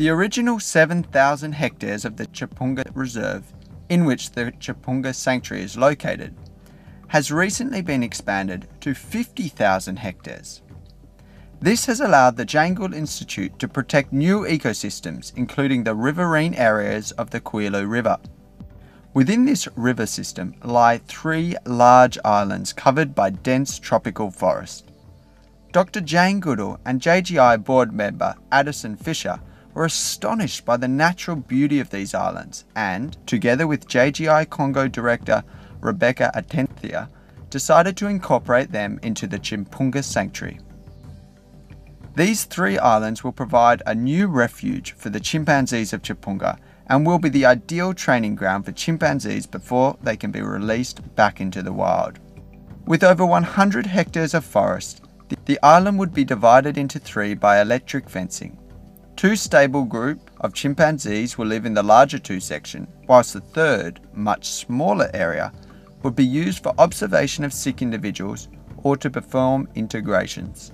The original 7,000 hectares of the Tchimpounga Reserve, in which the Tchimpounga Sanctuary is located, has recently been expanded to 50,000 hectares. This has allowed the Goodall Institute to protect new ecosystems, including the riverine areas of the Kouilou River. Within this river system lie three large islands covered by dense tropical forest. Dr. Jane Goodall and JGI board member Addison Fisher were astonished by the natural beauty of these islands and, together with JGI Congo director Rebeca Atencia, decided to incorporate them into the Tchimpounga Sanctuary. These three islands will provide a new refuge for the chimpanzees of Tchimpounga and will be the ideal training ground for chimpanzees before they can be released back into the wild. With over 100 hectares of forest, the island would be divided into three by electric fencing. Two stable group of chimpanzees will live in the larger two section, whilst the third, much smaller area would be used for observation of sick individuals or to perform integrations.